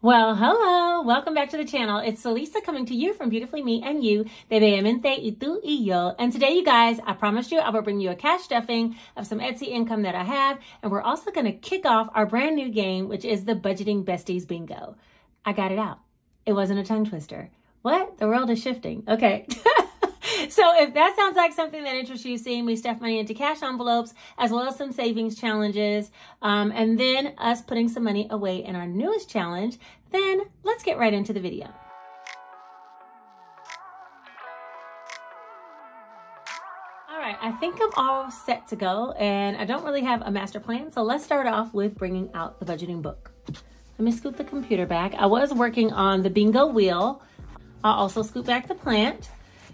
Well, hello. Welcome back to the channel. It's Celissa coming to you from Beautifully Me and You, de Bellemente y tú y yo. And today, you guys, I promised you I will bring you a cash stuffing of some Etsy income that I have. And we're also going to kick off our brand new game, which is the Budgeting Besties Bingo. I got it out. It wasn't a tongue twister. What? The world is shifting. Okay. so if that sounds like something that interests you, seeing me stuff money into cash envelopes, as well as some savings challenges, um, and then us putting some money away in our newest challenge, then let's get right into the video. All right, I think I'm all set to go, and I don't really have a master plan, so let's start off with bringing out the budgeting book. Let me scoot the computer back. I was working on the bingo wheel. I'll also scoot back the plant.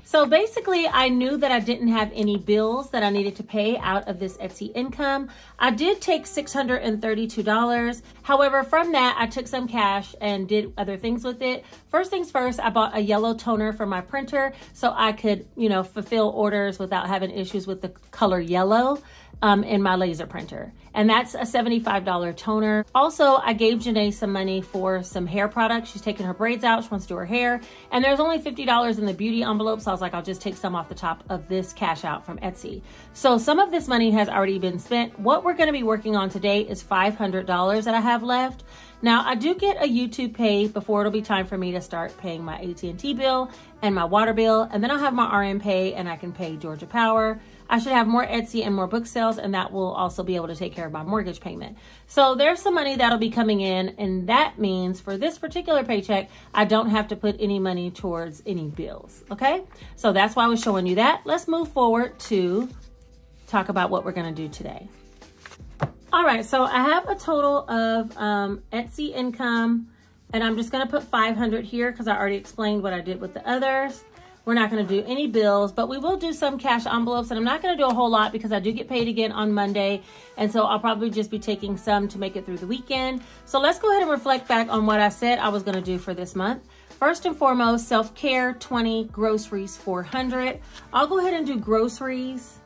So basically, I knew that I didn't have any bills that I needed to pay out of this Etsy income. I did take $632. However, from that, I took some cash and did other things with it. First things first, I bought a yellow toner for my printer so I could, you know, fulfill orders without having issues with the color yellow um, in my laser printer. And that's a $75 toner. Also, I gave Janae some money for some hair products. She's taking her braids out. She wants to do her hair. And there's only $50 in the beauty envelope. So I was like, I'll just take some off the top of this cash out from Etsy. So some of this money has already been spent. What we're going to be working on today is $500 that I have left. Now, I do get a YouTube pay before it'll be time for me to start paying my AT&T bill and my water bill. And then I'll have my RN pay and I can pay Georgia Power. I should have more Etsy and more book sales and that will also be able to take care of my mortgage payment. So there's some money that'll be coming in and that means for this particular paycheck, I don't have to put any money towards any bills, okay? So that's why I was showing you that. Let's move forward to talk about what we're gonna do today. All right, so I have a total of um, Etsy income, and I'm just gonna put 500 here because I already explained what I did with the others. We're not gonna do any bills, but we will do some cash envelopes, and I'm not gonna do a whole lot because I do get paid again on Monday, and so I'll probably just be taking some to make it through the weekend. So let's go ahead and reflect back on what I said I was gonna do for this month. First and foremost, self-care, 20, groceries, 400. I'll go ahead and do groceries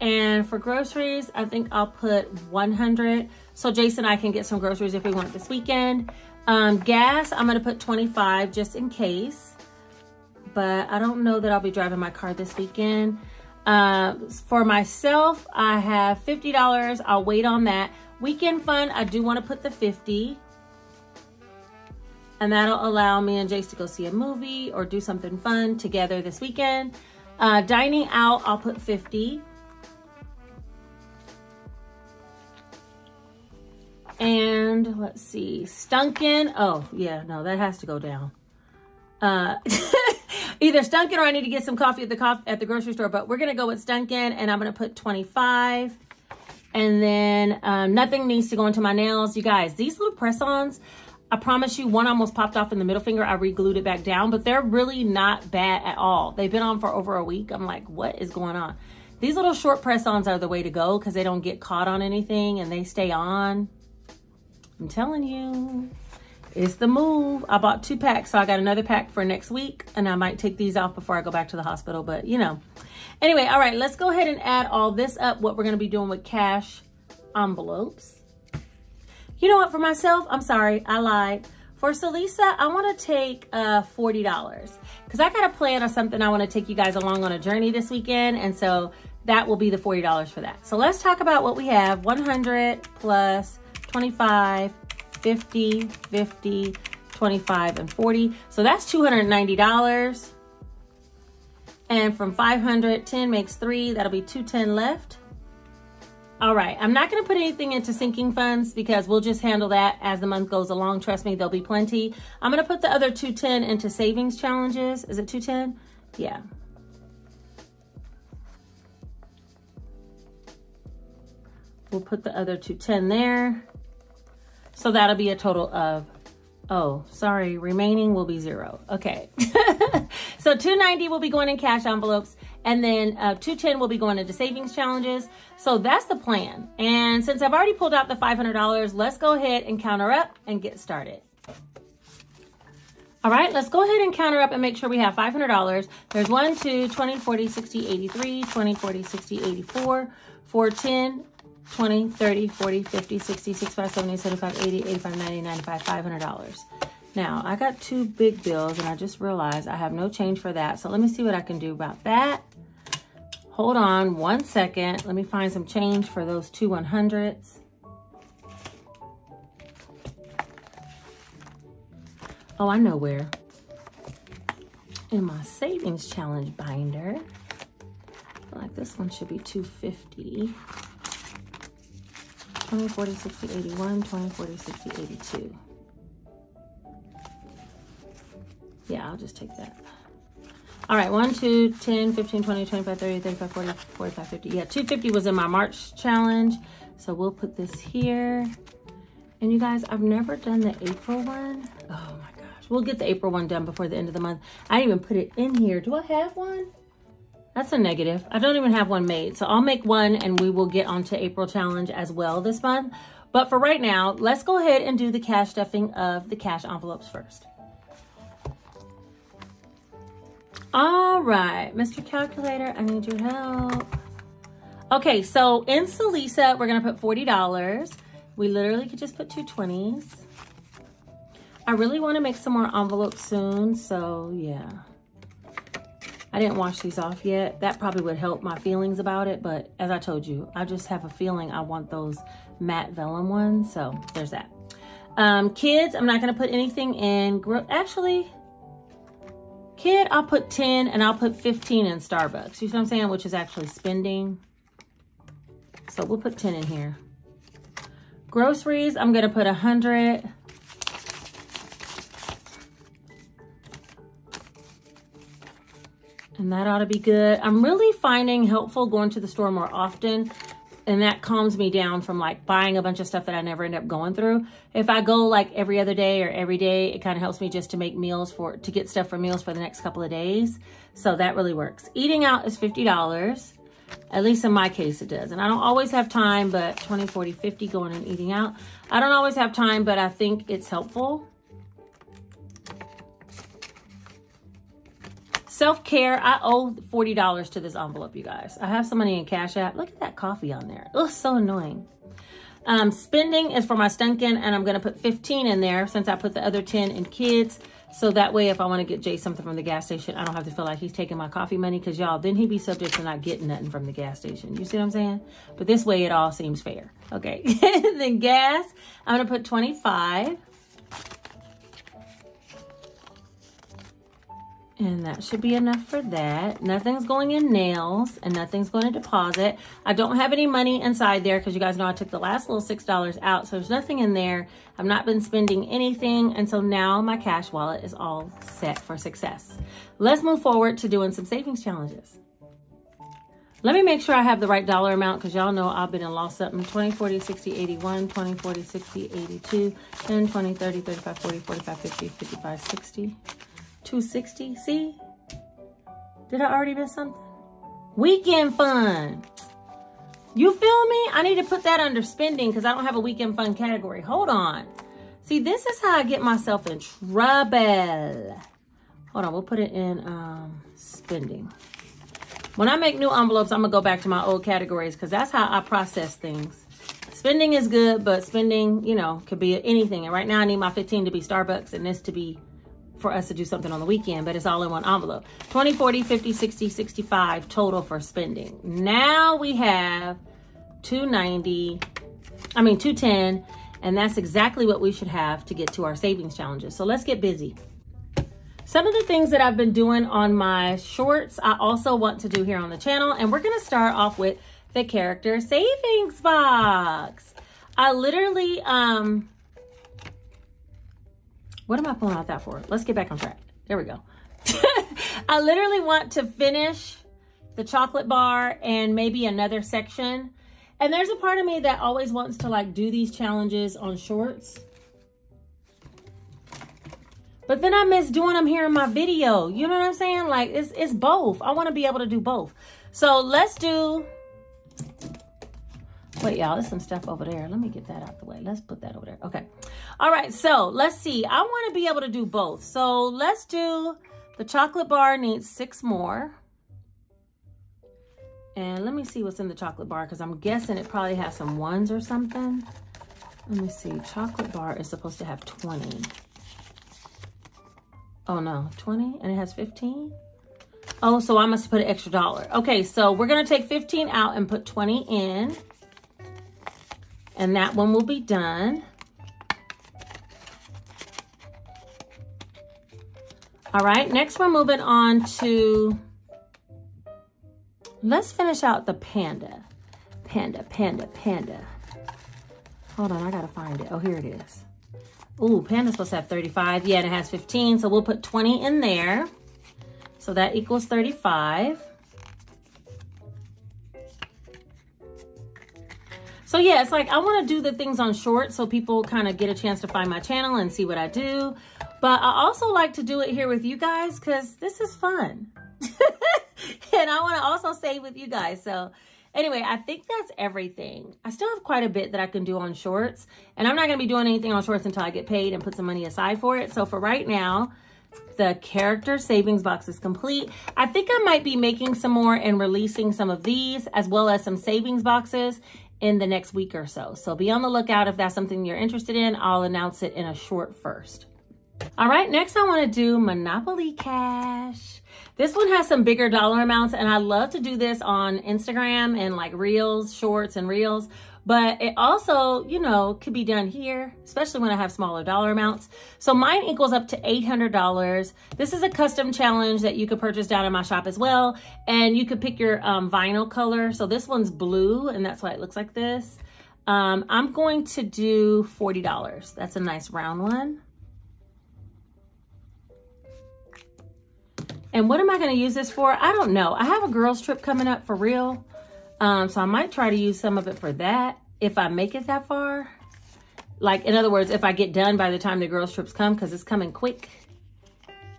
and for groceries, I think I'll put 100. So Jason and I can get some groceries if we want this weekend. Um, gas, I'm gonna put 25 just in case. But I don't know that I'll be driving my car this weekend. Uh, for myself, I have $50. I'll wait on that. Weekend fun, I do wanna put the 50. And that'll allow me and Jace to go see a movie or do something fun together this weekend. Uh, dining out, I'll put 50. And let's see, Dunkin. Oh, yeah, no, that has to go down. Uh, either Dunkin or I need to get some coffee at the coffee at the grocery store, but we're going to go with Dunkin and I'm going to put 25. And then um, nothing needs to go into my nails. You guys, these little press-ons, I promise you, one almost popped off in the middle finger. I re-glued it back down, but they're really not bad at all. They've been on for over a week. I'm like, what is going on? These little short press-ons are the way to go because they don't get caught on anything and they stay on. I'm telling you, it's the move. I bought two packs, so I got another pack for next week, and I might take these off before I go back to the hospital, but you know. Anyway, all right, let's go ahead and add all this up, what we're gonna be doing with cash envelopes. You know what, for myself, I'm sorry, I lied. For Celissa, I wanna take uh, $40 because I got a plan or something I wanna take you guys along on a journey this weekend, and so that will be the $40 for that. So let's talk about what we have, 100 plus 25, 50, 50, 25, and 40. So that's $290. And from 500, 10 makes three. That'll be 210 left. All right, I'm not gonna put anything into sinking funds because we'll just handle that as the month goes along. Trust me, there'll be plenty. I'm gonna put the other 210 into savings challenges. Is it 210? Yeah. We'll put the other 210 there. So that'll be a total of, oh, sorry, remaining will be zero. Okay. so 290 will be going in cash envelopes and then uh, 210 will be going into savings challenges. So that's the plan. And since I've already pulled out the $500, let's go ahead and counter up and get started. All right, let's go ahead and counter up and make sure we have $500. There's 1, 2, 20, 40, 60, 83, 20, 40, 60, 84, 410, 20, 30, 40, 50, 60, 65, 70, 75, 80, 85, 90, 95, $500. Now, I got two big bills and I just realized I have no change for that. So let me see what I can do about that. Hold on one second. Let me find some change for those two 100s. Oh, I know where. In my savings challenge binder. Like this one should be 250. 20, 40, 60, 81, 20, 40, 60, 82. Yeah, I'll just take that. All right, 1, 2, 10, 15, 20, 25, 30, 35, 40, 45, 50. Yeah, 250 was in my March challenge. So we'll put this here. And you guys, I've never done the April one. Oh my gosh. We'll get the April one done before the end of the month. I didn't even put it in here. Do I have one? That's a negative. I don't even have one made. So I'll make one and we will get onto April challenge as well this month. But for right now, let's go ahead and do the cash stuffing of the cash envelopes first. All right, Mr. Calculator, I need your help. Okay, so in Celissa, we're gonna put $40. We literally could just put two 20s. I really wanna make some more envelopes soon, so yeah. I didn't wash these off yet. That probably would help my feelings about it, but as I told you, I just have a feeling I want those matte vellum ones, so there's that. Um, kids, I'm not gonna put anything in, actually, Kid, I'll put 10 and I'll put 15 in Starbucks. You see what I'm saying? Which is actually spending. So we'll put 10 in here. Groceries, I'm going to put 100. And that ought to be good. I'm really finding helpful going to the store more often and that calms me down from like buying a bunch of stuff that I never end up going through. If I go like every other day or every day, it kind of helps me just to make meals for, to get stuff for meals for the next couple of days. So that really works. Eating out is $50. At least in my case it does. And I don't always have time, but 20, 40, 50 going and eating out. I don't always have time, but I think it's helpful. Self-care, I owe $40 to this envelope, you guys. I have some money in Cash App. Look at that coffee on there. Oh, so annoying. Um, spending is for my Dunkin, and I'm going to put 15 in there since I put the other 10 in kids. So that way, if I want to get Jay something from the gas station, I don't have to feel like he's taking my coffee money because y'all, then he'd be subject to not getting nothing from the gas station. You see what I'm saying? But this way, it all seems fair. Okay. then gas, I'm going to put 25. And that should be enough for that. Nothing's going in nails and nothing's going to deposit. I don't have any money inside there because you guys know I took the last little $6 out. So there's nothing in there. I've not been spending anything. And so now my cash wallet is all set for success. Let's move forward to doing some savings challenges. Let me make sure I have the right dollar amount because y'all know I've been in loss something. 20, 40, 60, 81, 20, 40, 60, 82, 10, 20, 30, 35, 40, 45, 50, 55, 60. 260 see? Did i already miss something? Weekend fun. You feel me? I need to put that under spending because i don't have a weekend fun category. Hold on. See this is how i get myself in trouble. Hold on we'll put it in um spending. When i make new envelopes i'm gonna go back to my old categories because that's how i process things. Spending is good but spending you know could be anything. And right now i need my 15 to be starbucks and this to be for us to do something on the weekend, but it's all in one envelope. 20, 40, 50, 60, 65 total for spending. Now we have 290, I mean 210, and that's exactly what we should have to get to our savings challenges. So let's get busy. Some of the things that I've been doing on my shorts, I also want to do here on the channel, and we're gonna start off with the character savings box. I literally, um, what am I pulling out that for? Let's get back on track. There we go. I literally want to finish the chocolate bar and maybe another section. And there's a part of me that always wants to like do these challenges on shorts. But then I miss doing them here in my video. You know what I'm saying? Like it's, it's both. I want to be able to do both. So let's do Wait, y'all, there's some stuff over there. Let me get that out the way. Let's put that over there. Okay. All right, so let's see. I want to be able to do both. So let's do the chocolate bar needs six more. And let me see what's in the chocolate bar because I'm guessing it probably has some ones or something. Let me see. Chocolate bar is supposed to have 20. Oh no, 20 and it has 15? Oh, so I must put an extra dollar. Okay, so we're gonna take 15 out and put 20 in. And that one will be done. All right, next we're moving on to, let's finish out the panda. Panda, panda, panda. Hold on, I gotta find it. Oh, here it is. Ooh, panda's supposed to have 35. Yeah, and it has 15, so we'll put 20 in there. So that equals 35. So yeah, it's like I want to do the things on short so people kind of get a chance to find my channel and see what I do. But I also like to do it here with you guys because this is fun. and I want to also save with you guys. So anyway, I think that's everything. I still have quite a bit that I can do on shorts. And I'm not going to be doing anything on shorts until I get paid and put some money aside for it. So for right now, the character savings box is complete. I think I might be making some more and releasing some of these as well as some savings boxes in the next week or so. So be on the lookout if that's something you're interested in. I'll announce it in a short first. All right, next I want to do Monopoly Cash. This one has some bigger dollar amounts and I love to do this on Instagram and like reels, shorts and reels. But it also, you know, could be done here, especially when I have smaller dollar amounts. So mine equals up to $800. This is a custom challenge that you could purchase down in my shop as well. And you could pick your um, vinyl color. So this one's blue and that's why it looks like this. Um, I'm going to do $40. That's a nice round one. And what am I going to use this for? I don't know. I have a girls trip coming up for real. Um, so I might try to use some of it for that if I make it that far. Like, in other words, if I get done by the time the girls trips come, because it's coming quick.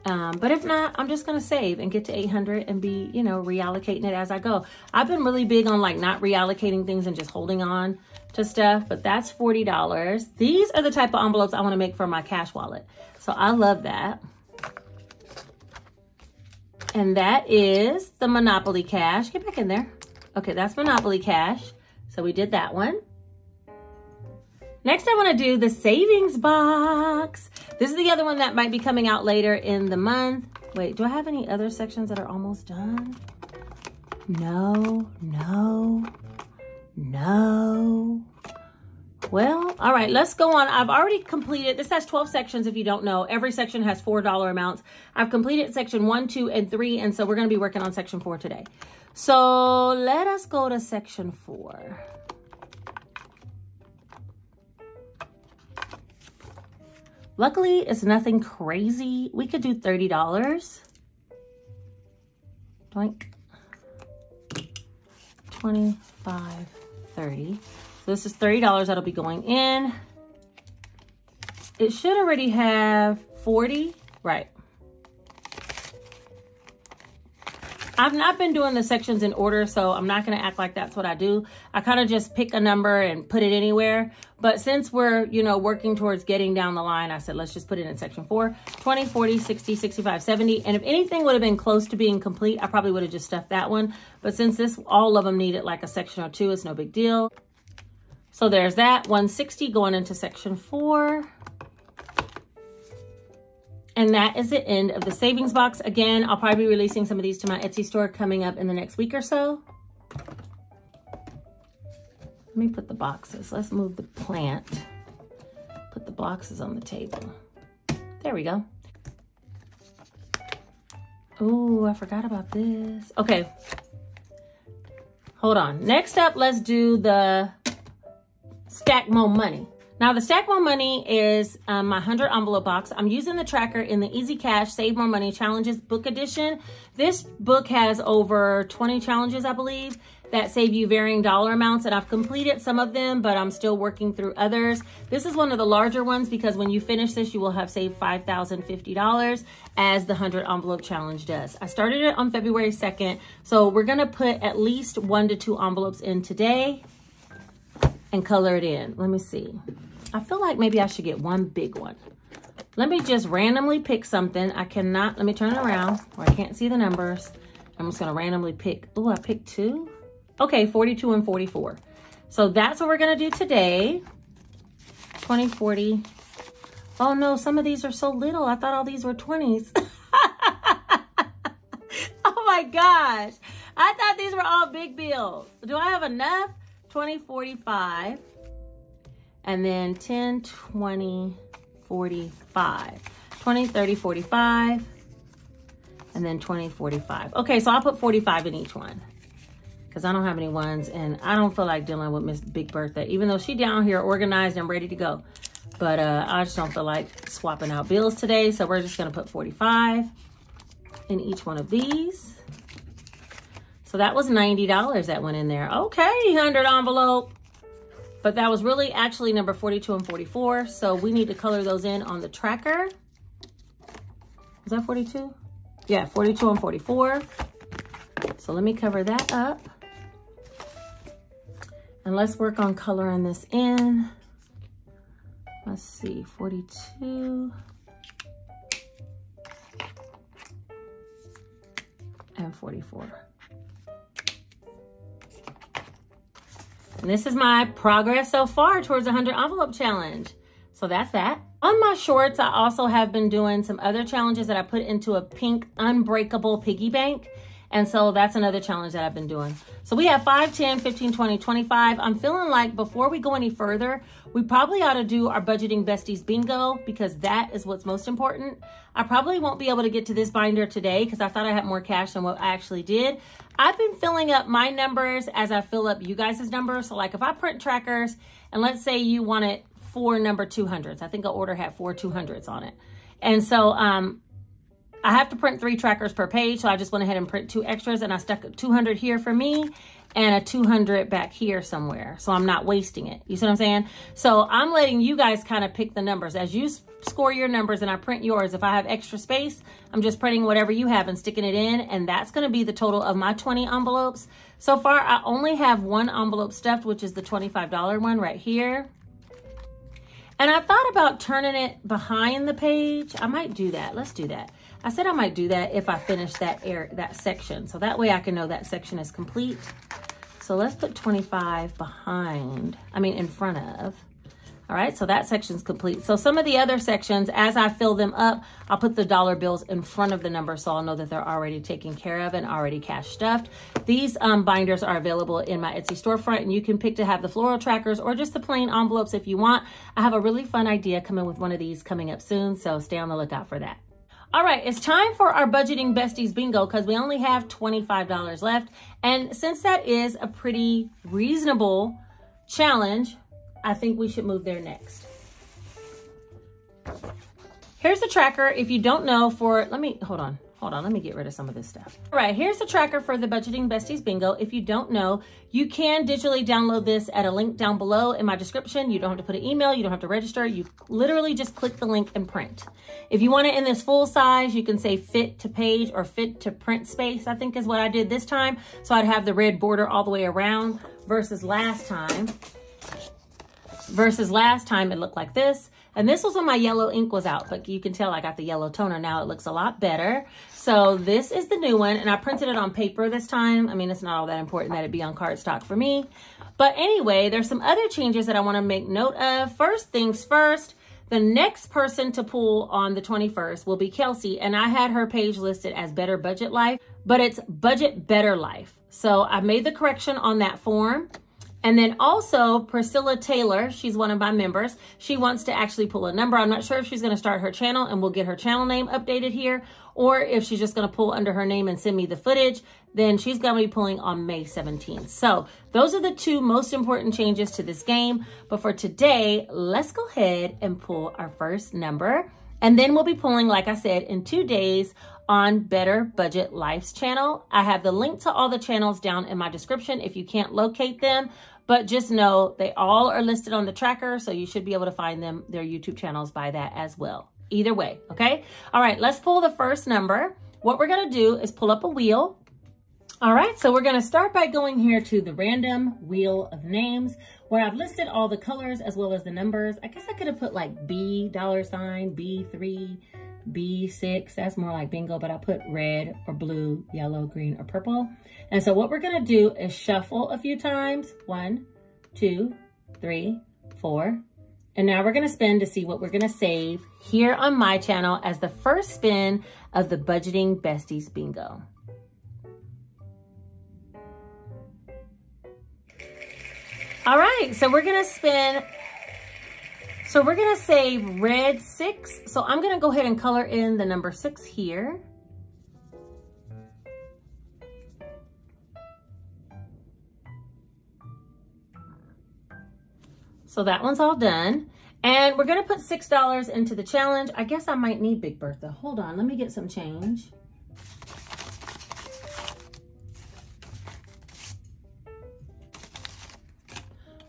Um, but if not, I'm just going to save and get to 800 and be, you know, reallocating it as I go. I've been really big on like not reallocating things and just holding on to stuff, but that's $40. These are the type of envelopes I want to make for my cash wallet. So I love that. And that is the Monopoly Cash. Get back in there. Okay, that's Monopoly Cash. So we did that one. Next, I want to do the savings box. This is the other one that might be coming out later in the month. Wait, do I have any other sections that are almost done? No, no, no. Well, all right, let's go on. I've already completed, this has 12 sections if you don't know. Every section has $4 amounts. I've completed section one, two, and three, and so we're gonna be working on section four today. So let us go to section four. Luckily, it's nothing crazy. We could do $30. Doink. 25, 30. This is $30 that'll be going in. It should already have 40, right. I've not been doing the sections in order, so I'm not going to act like that's what I do. I kind of just pick a number and put it anywhere. But since we're, you know, working towards getting down the line, I said, let's just put it in section four, 20, 40, 60, 65, 70. And if anything would have been close to being complete, I probably would have just stuffed that one. But since this, all of them needed like a section or two, it's no big deal. So there's that 160 going into section four. And that is the end of the savings box. Again, I'll probably be releasing some of these to my Etsy store coming up in the next week or so. Let me put the boxes. Let's move the plant. Put the boxes on the table. There we go. Oh, I forgot about this. Okay. Hold on. Next up, let's do the stack more money. Now the Stack More Money is um, my 100 envelope box. I'm using the tracker in the Easy Cash Save More Money Challenges book edition. This book has over 20 challenges, I believe, that save you varying dollar amounts. And I've completed some of them, but I'm still working through others. This is one of the larger ones because when you finish this, you will have saved $5,050 as the 100 envelope challenge does. I started it on February 2nd. So we're going to put at least one to two envelopes in today and color it in. Let me see. I feel like maybe I should get one big one. Let me just randomly pick something. I cannot, let me turn around where I can't see the numbers. I'm just gonna randomly pick, oh, I picked two. Okay, 42 and 44. So that's what we're gonna do today. 20, 40. Oh no, some of these are so little. I thought all these were 20s. oh my gosh. I thought these were all big bills. Do I have enough? 20, 45. And then 10, 20, 45. 20, 30, 45. And then 20, 45. Okay, so I'll put 45 in each one because I don't have any ones and I don't feel like dealing with Miss Big Bertha, even though she down here organized and ready to go. But uh, I just don't feel like swapping out bills today. So we're just gonna put 45 in each one of these. So that was $90 that went in there. Okay, 100 envelope. But that was really actually number 42 and 44. So we need to color those in on the tracker. Is that 42? Yeah, 42 and 44. So let me cover that up. And let's work on coloring this in. Let's see, 42. And 44. And this is my progress so far towards the 100 envelope challenge. So that's that. On my shorts, I also have been doing some other challenges that I put into a pink unbreakable piggy bank. And so that's another challenge that I've been doing. So we have 5, 10, 15, 20, 25. I'm feeling like before we go any further, we probably ought to do our budgeting besties bingo because that is what's most important. I probably won't be able to get to this binder today because I thought I had more cash than what I actually did. I've been filling up my numbers as I fill up you guys' numbers. So like if I print trackers and let's say you wanted four number 200s. I think an order had four 200s on it. And so um, I have to print three trackers per page, so I just went ahead and print two extras and I stuck 200 here for me and a 200 back here somewhere. So I'm not wasting it. You see what I'm saying? So I'm letting you guys kind of pick the numbers. As you score your numbers and I print yours, if I have extra space, I'm just printing whatever you have and sticking it in. And that's going to be the total of my 20 envelopes. So far, I only have one envelope stuffed, which is the $25 one right here. And I thought about turning it behind the page. I might do that. Let's do that. I said I might do that if I finish that air that section. So that way I can know that section is complete. So let's put 25 behind, I mean in front of. All right, so that section's complete. So some of the other sections, as I fill them up, I'll put the dollar bills in front of the number so I'll know that they're already taken care of and already cash stuffed. These um, binders are available in my Etsy storefront and you can pick to have the floral trackers or just the plain envelopes if you want. I have a really fun idea coming with one of these coming up soon, so stay on the lookout for that. All right, it's time for our budgeting besties bingo because we only have $25 left. And since that is a pretty reasonable challenge, I think we should move there next. Here's the tracker. If you don't know for, let me, hold on. Hold on, let me get rid of some of this stuff. All right, here's the tracker for the Budgeting Besties Bingo. If you don't know, you can digitally download this at a link down below in my description. You don't have to put an email, you don't have to register. You literally just click the link and print. If you want it in this full size, you can say fit to page or fit to print space, I think is what I did this time. So I'd have the red border all the way around versus last time. Versus last time it looked like this. And this was when my yellow ink was out, but you can tell I got the yellow toner now. It looks a lot better. So this is the new one, and I printed it on paper this time. I mean, it's not all that important that it be on cardstock for me. But anyway, there's some other changes that I want to make note of. First things first, the next person to pull on the 21st will be Kelsey, and I had her page listed as Better Budget Life, but it's Budget Better Life. So I made the correction on that form. And then also Priscilla Taylor, she's one of my members. She wants to actually pull a number. I'm not sure if she's going to start her channel and we'll get her channel name updated here or if she's just going to pull under her name and send me the footage, then she's going to be pulling on May 17th. So those are the two most important changes to this game. But for today, let's go ahead and pull our first number. And then we'll be pulling, like I said, in two days on Better Budget Life's channel. I have the link to all the channels down in my description if you can't locate them, but just know they all are listed on the tracker, so you should be able to find them, their YouTube channels by that as well. Either way, okay? All right, let's pull the first number. What we're gonna do is pull up a wheel. All right, so we're gonna start by going here to the random wheel of names where I've listed all the colors as well as the numbers. I guess I could have put like B dollar sign, B3, B6. That's more like bingo, but I put red or blue, yellow, green, or purple. And so what we're gonna do is shuffle a few times. One, two, three, four. And now we're gonna spin to see what we're gonna save here on my channel as the first spin of the Budgeting Besties Bingo. All right, so we're gonna spin so we're gonna save red six. So I'm gonna go ahead and color in the number six here. So that one's all done. And we're gonna put $6 into the challenge. I guess I might need Big Bertha. Hold on, let me get some change.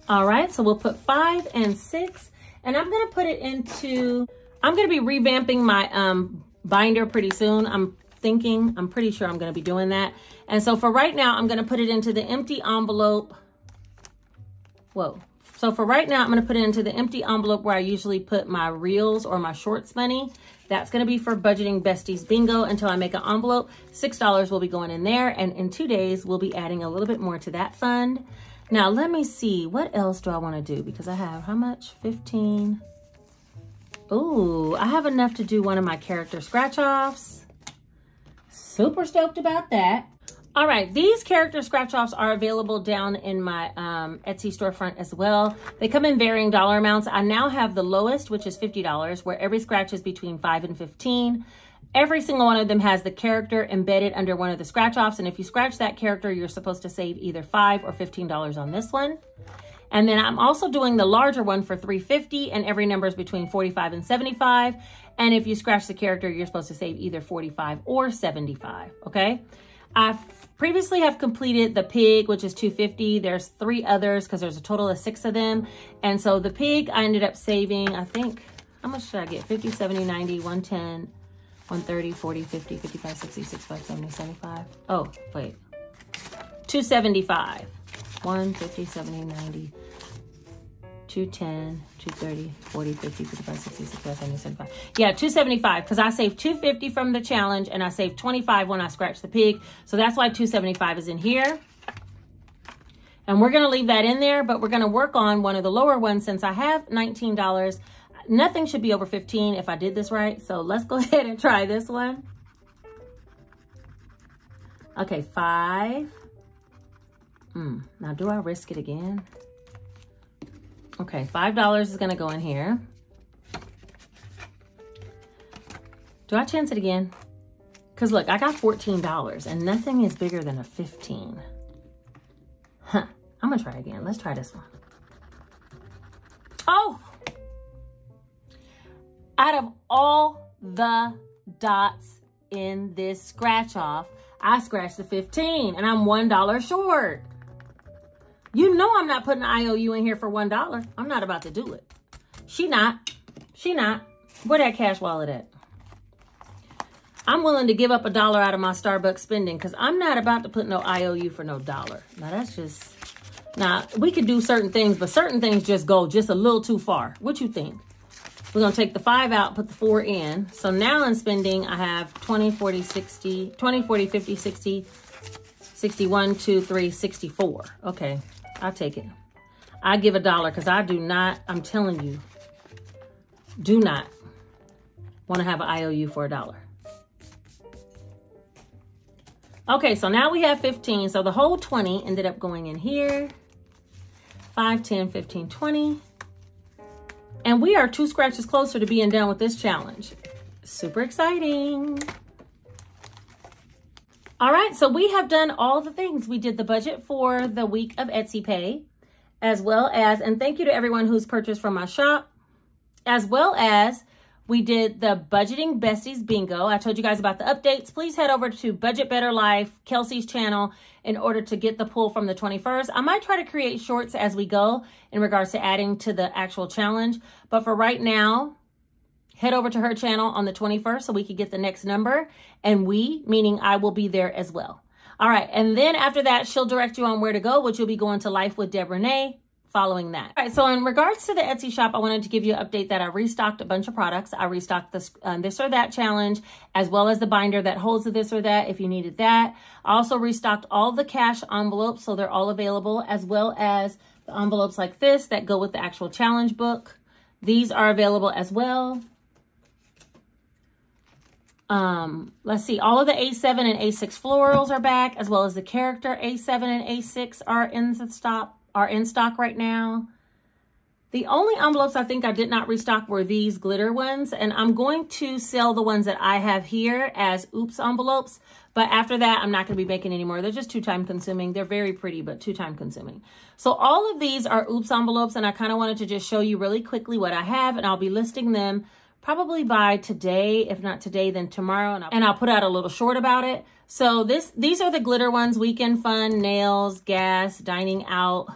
All right, so we'll put five and six. And I'm gonna put it into, I'm gonna be revamping my um, binder pretty soon. I'm thinking, I'm pretty sure I'm gonna be doing that. And so for right now, I'm gonna put it into the empty envelope. Whoa. So for right now, I'm gonna put it into the empty envelope where I usually put my reels or my shorts money. That's gonna be for Budgeting Besties Bingo until I make an envelope. $6 will be going in there. And in two days, we'll be adding a little bit more to that fund. Now, let me see. What else do I want to do? Because I have how much? 15. Ooh, I have enough to do one of my character scratch-offs. Super stoked about that. All right, these character scratch-offs are available down in my um, Etsy storefront as well. They come in varying dollar amounts. I now have the lowest, which is $50, where every scratch is between 5 and 15 Every single one of them has the character embedded under one of the scratch offs. And if you scratch that character, you're supposed to save either five or $15 on this one. And then I'm also doing the larger one for 350 and every number is between 45 and 75. And if you scratch the character, you're supposed to save either 45 or 75, okay? I previously have completed the pig, which is 250. There's three others because there's a total of six of them. And so the pig, I ended up saving, I think, how much should I get? 50, 70, 90, 110, 130, 40, 50, 55, 60, 65, 70, 75. Oh, wait. 275. 150, 70, 90, 210, 230, 40, 50, 55, 60, 65, 70, 75. Yeah, 275 because I saved 250 from the challenge and I saved 25 when I scratched the pig. So that's why 275 is in here. And we're going to leave that in there, but we're going to work on one of the lower ones since I have $19 nothing should be over 15 if I did this right. So let's go ahead and try this one. Okay, five. Mm, now, do I risk it again? Okay, $5 is going to go in here. Do I chance it again? Because look, I got $14 and nothing is bigger than a 15. Huh. I'm going to try again. Let's try this one. Oh, out of all the dots in this scratch off, I scratched the 15 and I'm $1 short. You know I'm not putting an IOU in here for $1. I'm not about to do it. She not. She not. Where that cash wallet at? I'm willing to give up a dollar out of my Starbucks spending because I'm not about to put no IOU for no dollar. Now, that's just... Now, we could do certain things, but certain things just go just a little too far. What you think? We're to take the 5 out, put the 4 in. So now in spending, I have 20, 40, 60, 20, 40, 50, 60, 61, 2, 3, 64. Okay, I'll take it. I give a dollar because I do not, I'm telling you, do not want to have an IOU for a dollar. Okay, so now we have 15. So the whole 20 ended up going in here. 5, 10, 15, 20. And we are two scratches closer to being done with this challenge. Super exciting. All right, so we have done all the things. We did the budget for the week of Etsy Pay, as well as, and thank you to everyone who's purchased from my shop, as well as we did the Budgeting Besties Bingo. I told you guys about the updates. Please head over to Budget Better Life, Kelsey's channel, in order to get the pull from the 21st. I might try to create shorts as we go in regards to adding to the actual challenge. But for right now, head over to her channel on the 21st so we can get the next number. And we, meaning I will be there as well. All right. And then after that, she'll direct you on where to go, which you'll be going to Life with Deb Renee following that. All right, so in regards to the Etsy shop, I wanted to give you an update that I restocked a bunch of products. I restocked this, um, this or that challenge, as well as the binder that holds the this or that if you needed that. I also restocked all the cash envelopes, so they're all available, as well as the envelopes like this that go with the actual challenge book. These are available as well. Um, let's see, all of the A7 and A6 florals are back, as well as the character A7 and A6 are in the stock, are in stock right now. The only envelopes I think I did not restock were these glitter ones, and I'm going to sell the ones that I have here as oops envelopes, but after that, I'm not going to be making any more. They're just too time consuming. They're very pretty, but too time consuming. So all of these are oops envelopes, and I kind of wanted to just show you really quickly what I have, and I'll be listing them probably by today. If not today, then tomorrow. And I'll, and I'll put out a little short about it. So this these are the glitter ones. Weekend fun, nails, gas, dining out,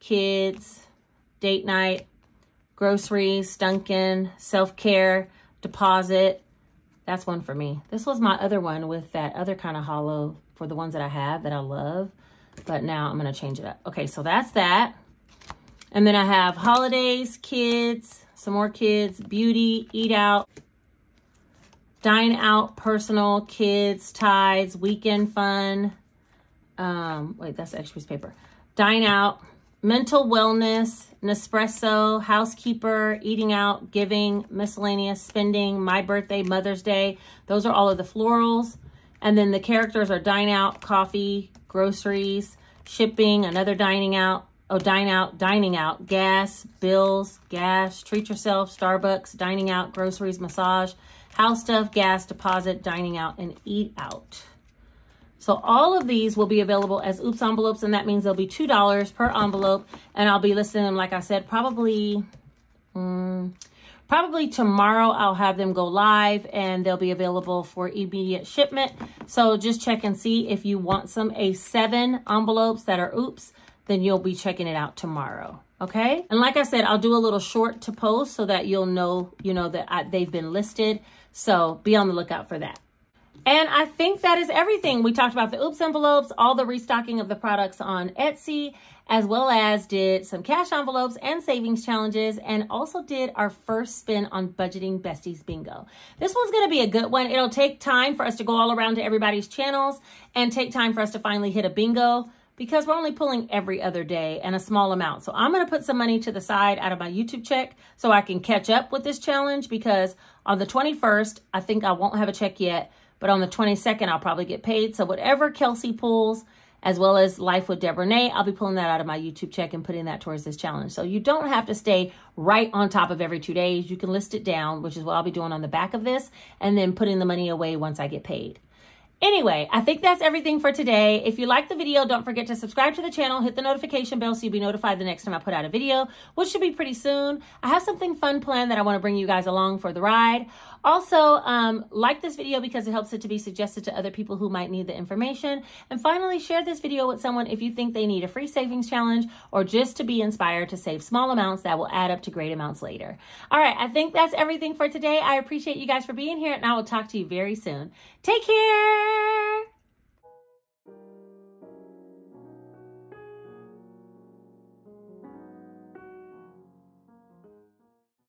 kids, date night, groceries, Dunkin', self-care, deposit. That's one for me. This was my other one with that other kind of hollow for the ones that I have that I love. But now I'm going to change it up. Okay, so that's that. And then I have holidays, kids, some more kids, beauty, eat out, dine out, personal, kids, tides, weekend fun. Um, wait, that's extra piece of paper. Dine out, mental wellness, Nespresso, housekeeper, eating out, giving, miscellaneous, spending, my birthday, Mother's Day. Those are all of the florals. And then the characters are dine out, coffee, groceries, shipping, another dining out, Oh, dine out, dining out, gas, bills, gas, treat yourself, Starbucks, dining out, groceries, massage, house stuff, gas, deposit, dining out, and eat out. So all of these will be available as oops envelopes, and that means they'll be $2 per envelope. And I'll be listing them, like I said, probably, um, probably tomorrow I'll have them go live and they'll be available for immediate shipment. So just check and see if you want some A7 envelopes that are oops then you'll be checking it out tomorrow. Okay. And like I said, I'll do a little short to post so that you'll know, you know, that I, they've been listed. So be on the lookout for that. And I think that is everything. We talked about the oops envelopes, all the restocking of the products on Etsy, as well as did some cash envelopes and savings challenges, and also did our first spin on budgeting besties bingo. This one's to be a good one. It'll take time for us to go all around to everybody's channels and take time for us to finally hit a bingo because we're only pulling every other day and a small amount. So I'm going to put some money to the side out of my YouTube check so I can catch up with this challenge because on the 21st, I think I won't have a check yet, but on the 22nd, I'll probably get paid. So whatever Kelsey pulls, as well as Life with Deb Renee, I'll be pulling that out of my YouTube check and putting that towards this challenge. So you don't have to stay right on top of every two days. You can list it down, which is what I'll be doing on the back of this, and then putting the money away once I get paid. Anyway, I think that's everything for today. If you like the video, don't forget to subscribe to the channel, hit the notification bell so you'll be notified the next time I put out a video, which should be pretty soon. I have something fun planned that I want to bring you guys along for the ride. Also, um, like this video because it helps it to be suggested to other people who might need the information. And finally, share this video with someone if you think they need a free savings challenge or just to be inspired to save small amounts that will add up to great amounts later. All right, I think that's everything for today. I appreciate you guys for being here and I will talk to you very soon. Take care.